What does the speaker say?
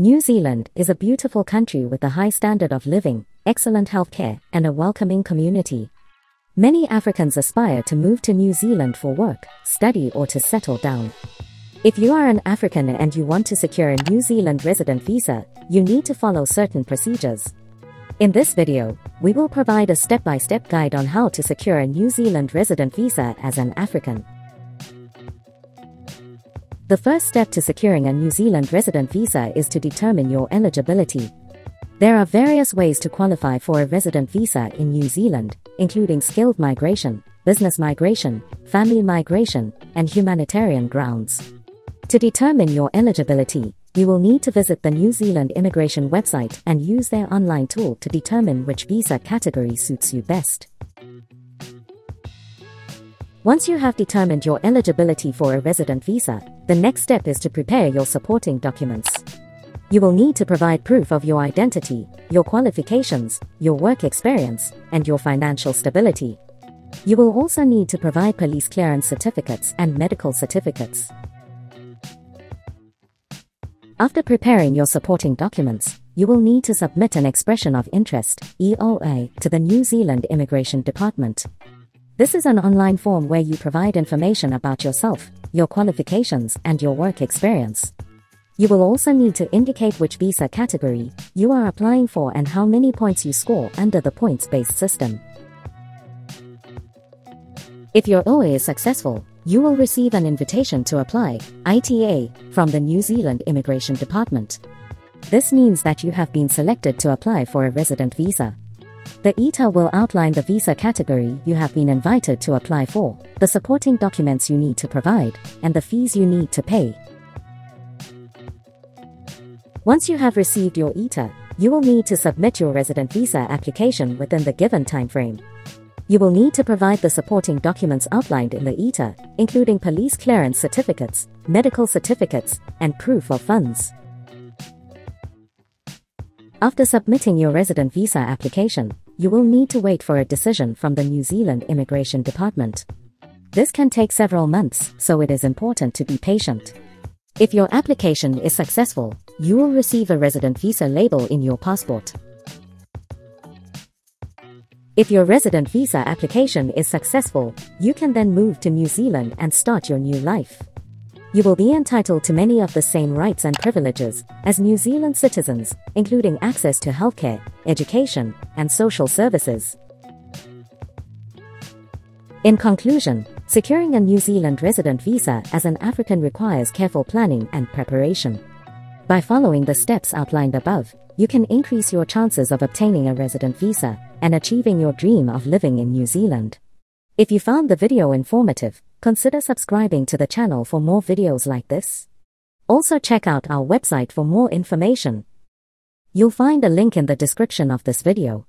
New Zealand is a beautiful country with a high standard of living, excellent healthcare, and a welcoming community. Many Africans aspire to move to New Zealand for work, study, or to settle down. If you are an African and you want to secure a New Zealand resident visa, you need to follow certain procedures. In this video, we will provide a step-by-step guide on how to secure a New Zealand resident visa as an African. The first step to securing a New Zealand resident visa is to determine your eligibility. There are various ways to qualify for a resident visa in New Zealand, including skilled migration, business migration, family migration, and humanitarian grounds. To determine your eligibility, you will need to visit the New Zealand immigration website and use their online tool to determine which visa category suits you best. Once you have determined your eligibility for a resident visa, the next step is to prepare your supporting documents. You will need to provide proof of your identity, your qualifications, your work experience, and your financial stability. You will also need to provide police clearance certificates and medical certificates. After preparing your supporting documents, you will need to submit an expression of interest, EOI, to the New Zealand Immigration Department. This is an online form where you provide information about yourself, your qualifications, and your work experience. You will also need to indicate which visa category you are applying for and how many points you score under the points based system. If your EOI is successful, you will receive an invitation to apply ITA from the New Zealand Immigration Department. This means that you have been selected to apply for a resident visa. The ITA will outline the visa category you have been invited to apply for, the supporting documents you need to provide, and the fees you need to pay. Once you have received your ITA, you will need to submit your resident visa application within the given timeframe. You will need to provide the supporting documents outlined in the ITA, including police clearance certificates, medical certificates, and proof of funds. After submitting your resident visa application, you will need to wait for a decision from the New Zealand Immigration Department. This can take several months, so it is important to be patient. If your application is successful, you will receive a resident visa label in your passport. If your resident visa application is successful, you can then move to New Zealand and start your new life. You will be entitled to many of the same rights and privileges as New Zealand citizens, including access to healthcare, education, and social services. In conclusion, securing a New Zealand resident visa as an African requires careful planning and preparation. By following the steps outlined above, you can increase your chances of obtaining a resident visa and achieving your dream of living in New Zealand. If you found the video informative, consider subscribing to the channel for more videos like this. Also check out our website for more information. You'll find a link in the description of this video.